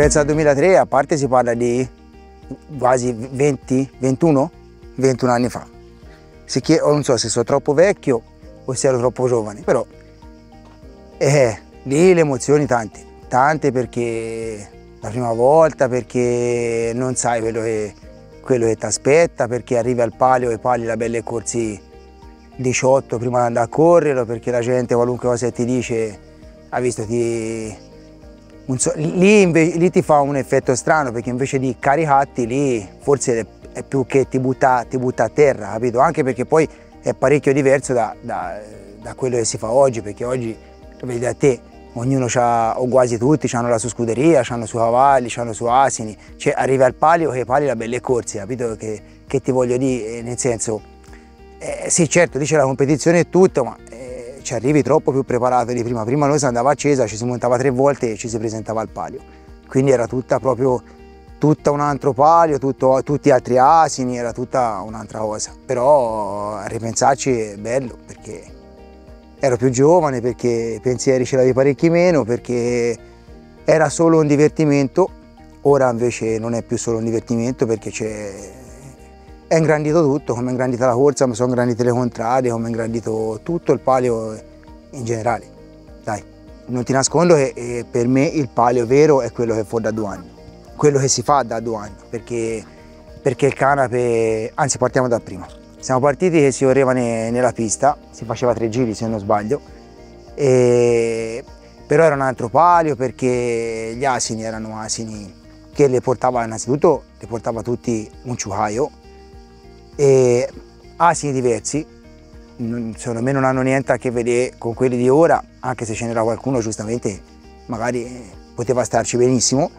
ripenso al 2003, a parte si parla di quasi 20, 21, 21 anni fa. O non so se sono troppo vecchio o se ero troppo giovane, però eh, lì le emozioni tante, tante perché la prima volta, perché non sai quello che, quello che ti aspetta, perché arrivi al palio e pali la belle corsi 18 prima di andare a correre, perché la gente qualunque cosa ti dice ha visto ti, so, lì, lì ti fa un effetto strano perché invece di caricarti lì forse è più che ti butta, ti butta a terra, capito? Anche perché poi è parecchio diverso da, da, da quello che si fa oggi, perché oggi vedi a te, ognuno ha, o quasi tutti, hanno la sua scuderia, hanno i suoi cavalli, hanno i suoi asini, cioè arrivi al palio che pali la belle corse, capito? Che, che ti voglio dire, eh, nel senso, eh, sì certo dice la competizione e tutto, ma ci arrivi troppo più preparato di prima, prima noi si andava a Cesa, ci si montava tre volte e ci si presentava al palio, quindi era tutta proprio tutta un altro palio, tutto, tutti altri asini, era tutta un'altra cosa. Però a ripensarci è bello perché ero più giovane, perché pensieri ce l'avevi parecchi meno, perché era solo un divertimento, ora invece non è più solo un divertimento perché c'è, è ingrandito tutto, come è ingrandita la corsa, come sono ingrandite le contrarie, come è ingrandito tutto il palio in generale. Dai, non ti nascondo che eh, per me il palio vero è quello che fu da due anni quello che si fa da due anni, perché, perché il canape, anzi partiamo da prima. Siamo partiti che si correva ne, nella pista, si faceva tre giri se non sbaglio, e, però era un altro palio perché gli asini erano asini che le portava innanzitutto, le portava tutti un ciucaio, e asini diversi, secondo me non hanno niente a che vedere con quelli di ora, anche se ce n'era qualcuno giustamente magari poteva starci benissimo,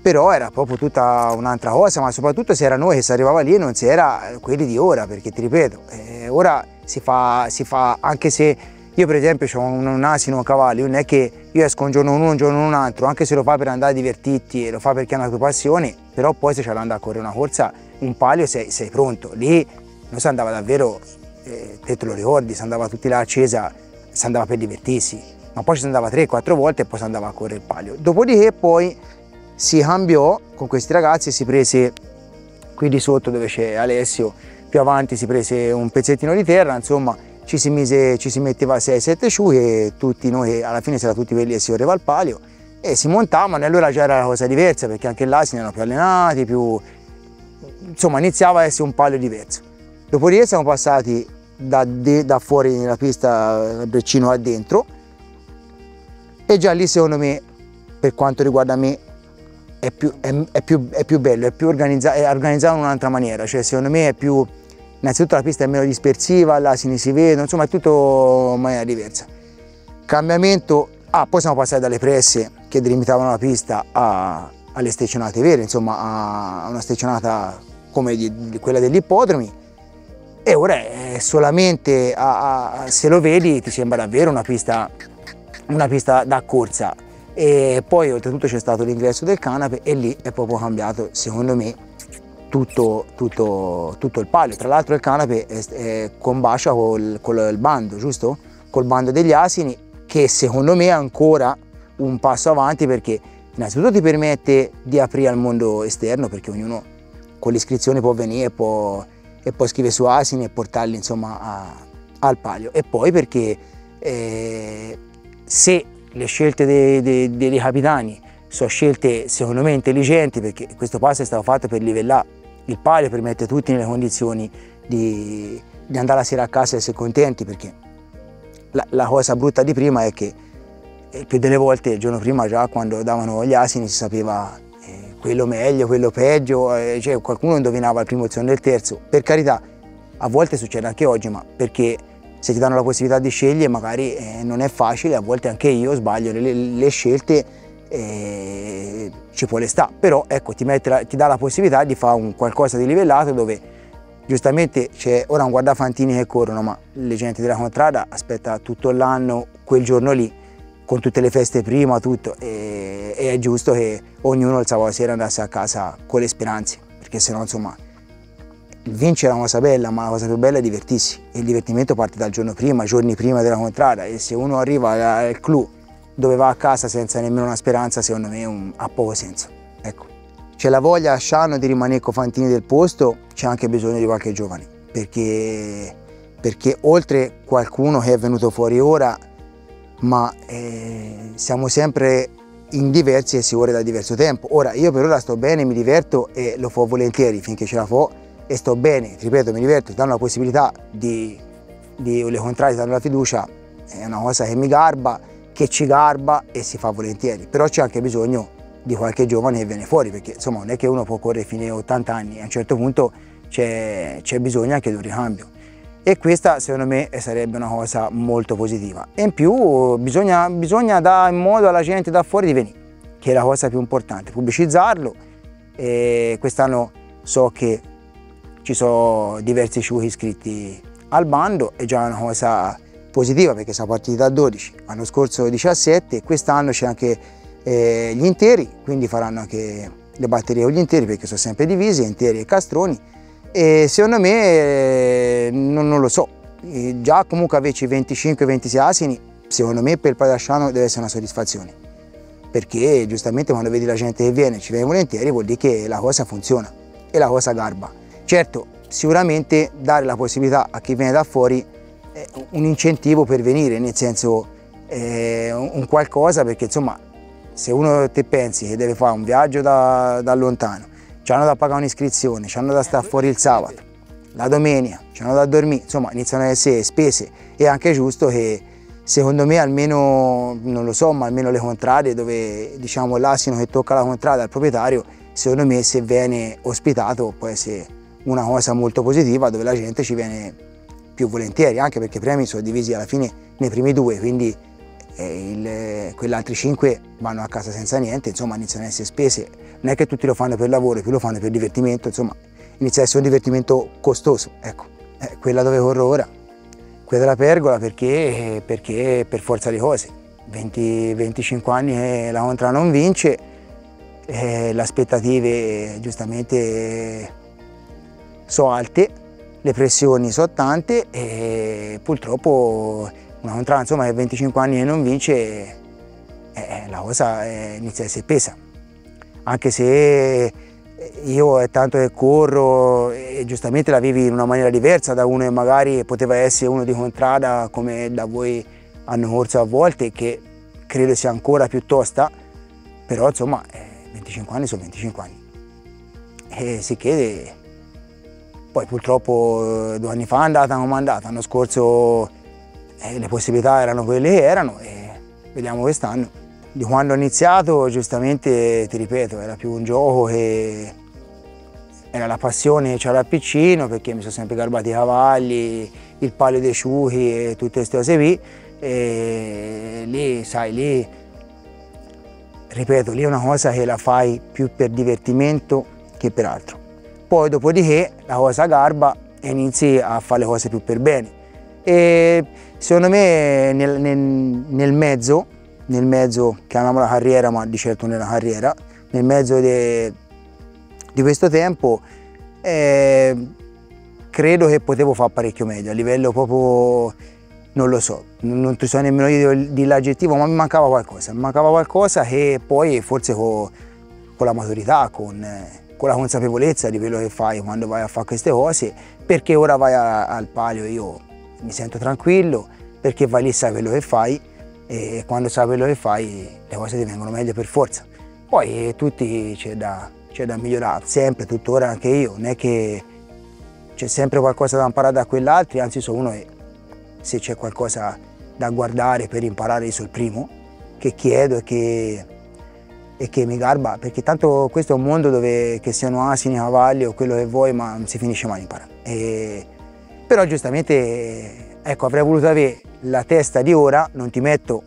però era proprio tutta un'altra cosa, ma soprattutto se era noi che si arrivava lì e non si era quelli di ora, perché ti ripeto, eh, ora si fa, si fa, anche se io per esempio ho un, un asino, un cavallo, non è che io esco un giorno uno, un giorno un altro, anche se lo fa per andare a divertirti e lo fa perché è una tua passione, però poi se c'è da andare a correre una corsa, un palio sei, sei pronto, lì non si andava davvero, eh, te, te lo ricordi, si andava tutti là accesa, si andava per divertirsi, ma poi ci si andava 3-4 volte e poi si andava a correre il palio. Dopodiché poi si cambiò con questi ragazzi si prese qui di sotto dove c'è Alessio, più avanti si prese un pezzettino di terra, insomma ci si, mise, ci si metteva 6-7 sciughi e tutti noi, alla fine si era tutti quelli che si correva al palio e si montavano e allora già era una cosa diversa perché anche là si erano più allenati, più... insomma iniziava a essere un palio diverso. Dopodiché siamo passati da, de, da fuori nella pista Breccino a dentro e già lì secondo me, per quanto riguarda me, è più, è, è più, è più bello, è più organizzato, è organizzato in un'altra maniera, cioè secondo me è più, innanzitutto la pista è meno dispersiva, l'asini si vedono, insomma è tutto in maniera diversa. Cambiamento, ah poi siamo passati dalle presse che delimitavano la pista a, alle steccionate vere, insomma a una steccionata come di, di quella degli ippodromi e ora è solamente, a, a, se lo vedi ti sembra davvero una pista, una pista da corsa, e poi oltretutto c'è stato l'ingresso del canape e lì è proprio cambiato secondo me tutto, tutto, tutto il palio. Tra l'altro il canape è, è combacia col, col bando, giusto? Col bando degli asini che secondo me è ancora un passo avanti perché innanzitutto ti permette di aprire al mondo esterno perché ognuno con l'iscrizione può venire può, e può scrivere su asini e portarli insomma a, al palio. E poi perché eh, se le scelte dei, dei, dei capitani sono scelte secondo me intelligenti perché questo passo è stato fatto per livellare il palio, per mettere tutti nelle condizioni di, di andare la sera a casa e essere contenti perché la, la, cosa brutta di prima è che il più delle volte il giorno prima già quando davano gli asini si sapeva eh, quello meglio, quello peggio, eh, cioè qualcuno indovinava il primo, il secondo e il terzo. Per carità, a volte succede anche oggi, ma perché se ti danno la possibilità di scegliere magari eh, non è facile, a volte anche io sbaglio le, le scelte eh, ci può restare, però ecco ti, la, ti, dà la possibilità di fare un qualcosa di livellato dove giustamente c'è ora un guardafantini che corrono ma le gente della contrada aspetta tutto l'anno quel giorno lì con tutte le feste prima, tutto e, e è giusto che ognuno il sabato sera andasse a casa con le speranze perché sennò insomma vincere è una cosa bella, ma la cosa più bella è divertirsi. E il divertimento parte dal giorno prima, giorni prima della contrada. E se uno arriva al clou dove va a casa senza nemmeno una speranza, secondo me un, ha poco senso. Ecco. C'è la voglia a Sciano di rimanere cofantini del posto, c'è anche bisogno di qualche giovane, perché, perché oltre qualcuno che è venuto fuori ora, ma eh, siamo sempre in diversi e si ora da diverso tempo. Ora io per ora sto bene, mi diverto e lo fo volentieri finché ce la fo e sto bene, ripeto, mi diverto, danno la possibilità di, di le contrarie, danno la fiducia, è una cosa che mi garba, che ci garba e si fa volentieri, però c'è anche bisogno di qualche giovane che viene fuori, perché insomma non è che uno può correre fino a 80 anni, a un certo punto c'è, bisogno anche di un ricambio e questa secondo me sarebbe una cosa molto positiva. E in più bisogna, bisogna dare modo alla gente da fuori di venire che è la cosa più importante. Pubblicizzarlo. E quest'anno so che ci sono diversi ciuchi iscritti al bando è già una cosa positiva perché siamo partiti da 12 l'anno scorso 17 e quest'anno c'è anche eh, gli interi quindi faranno anche le batterie con gli interi perché sono sempre divisi interi e castroni e secondo me eh, non, non, lo so, già comunque averci 25-26 asini, secondo me per il Padasciano deve essere una soddisfazione. Perché giustamente quando vedi la gente che viene, ci viene volentieri, vuol dire che la cosa funziona e la cosa garba. Certo, sicuramente dare la possibilità a chi viene da fuori è un incentivo per venire, nel senso eh, un qualcosa perché insomma se uno te pensi che deve fare un viaggio da, da lontano, hanno da pagare un'iscrizione, hanno da stare fuori il sabato, la domenica, hanno da dormire, insomma iniziano ad essere spese. E anche giusto che secondo me almeno, non lo so, ma almeno le contrade dove diciamo l'asino che tocca la contrada al proprietario, secondo me se viene ospitato può essere una cosa molto positiva dove la gente ci viene più volentieri, anche perché i premi sono divisi alla fine nei primi due, quindi eh, quegli altri cinque vanno a casa senza niente, insomma iniziano ad essere spese. Non è che tutti lo fanno per lavoro, più lo fanno per divertimento, insomma inizia ad essere un divertimento costoso, ecco, eh, quella dove corro ora, quella della pergola perché, perché per forza di cose, 20, 25 anni che la Contra non vince, eh, le aspettative giustamente sono alte, le pressioni sono tante e purtroppo una contrada insomma che 25 anni e non vince, eh, eh, la cosa eh, inizia a essere pesa. Anche se eh, io è tanto che corro e giustamente la vivi in una maniera diversa da uno che magari poteva essere uno di contrada come da voi hanno corso a volte che credo sia ancora più tosta, però insomma 25 anni sono 25 anni. E si chiede, poi purtroppo due anni fa è andata come è andata, l'anno scorso e le possibilità erano quelle che erano e vediamo quest'anno. Di quando ho iniziato, giustamente, ti ripeto, era più un gioco che era la passione che c'era al piccino perché mi sono sempre garbati i cavalli, il palio dei ciuchi e tutte queste cose qui e lì, sai, lì, ripeto, lì è una cosa che la fai più per divertimento che per altro. Poi dopodiché la cosa garba e inizi a fare le cose più per bene. E Secondo me nel, nel, nel mezzo, nel mezzo, chiamiamola carriera, ma di certo nella carriera, nel mezzo de, di questo tempo, eh, credo che potevo fare parecchio meglio, a livello proprio, non lo so, non ti so nemmeno io di l'aggettivo, ma mi mancava qualcosa, mi mancava qualcosa che poi forse con, con la maturità, con, con, la consapevolezza di quello che fai quando vai a fare queste cose, perché ora vai a, al palio io mi sento tranquillo perché vai lì sai quello che fai e quando sai quello che fai le cose ti vengono meglio per forza. Poi tutti c'è da, da, migliorare, sempre, tuttora anche io, non è che c'è sempre qualcosa da imparare da quell'altro, anzi sono uno che se c'è qualcosa da guardare per imparare io sono il primo, che chiedo e che, e che mi garba, perché tanto questo è un mondo dove che siano asini, cavalli o quello che vuoi, ma non si finisce mai imparare. E, però giustamente ecco, avrei voluto avere la testa di ora, non ti metto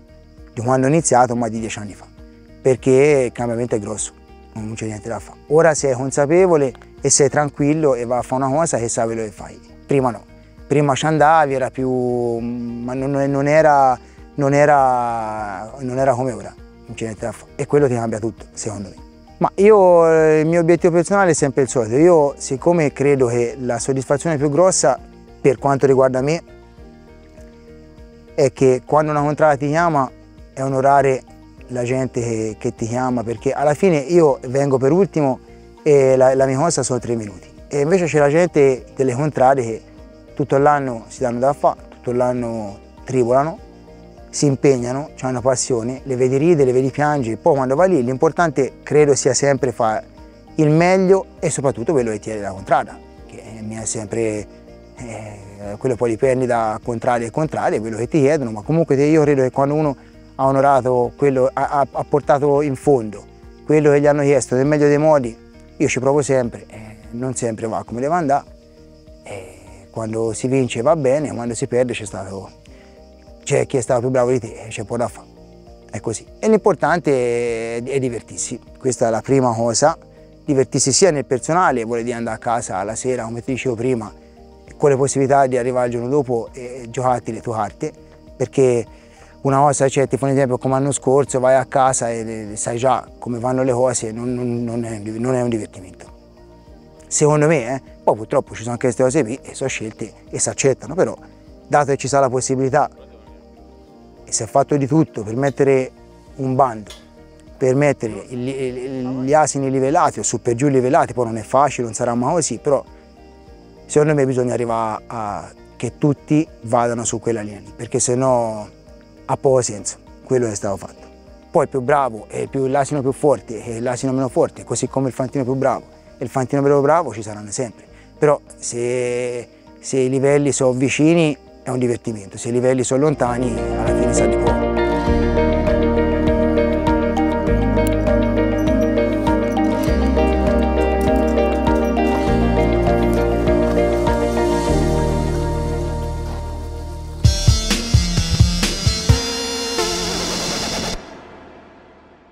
di quando ho iniziato, ma di dieci anni fa, perché il cambiamento è grosso, non c'è niente da fare. Ora sei consapevole e sei tranquillo e va a fare una cosa che sai quello che fai. Prima no, prima ci andavi, era più... ma non, non, era, non, era, non era come ora, non c'è niente da fare. E quello ti cambia tutto, secondo me. Ma io, il mio obiettivo personale è sempre il solito. Io, siccome credo che la soddisfazione più grossa per quanto riguarda me è che quando una contrada ti chiama è onorare la gente che, che, ti chiama perché alla fine io vengo per ultimo e la, la mia cosa sono tre minuti. E invece c'è la gente delle contrarie che tutto l'anno si danno da fare, tutto l'anno tribolano, si impegnano, hanno passione, le vedi ridere, le vedi piangere, poi quando vai lì l'importante credo sia sempre fare il meglio e soprattutto quello che tiene la contrada, che mi è sempre eh, quello poi dipende da contrari e contrari, quello che ti chiedono, ma comunque io credo che quando uno ha onorato quello, ha, ha portato in fondo quello che gli hanno chiesto nel meglio dei modi, io ci provo sempre, eh, non sempre va come deve andare, eh, quando si vince va bene, quando si perde c'è stato, c'è chi è stato più bravo di te, c'è poco da fare, è così. E l'importante è, è divertirsi, questa è la prima cosa, divertirsi sia nel personale, vuole dire andare a casa la sera, come ti dicevo prima, con le possibilità di arrivare il giorno dopo e giocarti le tue carte, perché una cosa, cioè, ti fa un esempio come l'anno scorso, vai a casa e sai già come vanno le cose, non, non, non, è, non è, un divertimento. Secondo me, eh, poi purtroppo ci sono anche queste cose qui e sono scelte e si accettano, però dato che ci sarà la possibilità e si è fatto di tutto per mettere un bando, per mettere gli asini livellati o su per giù livellati, poi non è facile, non sarà mai così, però secondo me bisogna arrivare a che tutti vadano su quella linea perché se no ha poco senso quello che è stato fatto. Poi il più bravo e l'asino più forte e l'asino meno forte, così come il fantino più bravo e il fantino meno bravo ci saranno sempre. Però se, se i livelli sono vicini è un divertimento, se i livelli sono lontani alla fine sa di poco.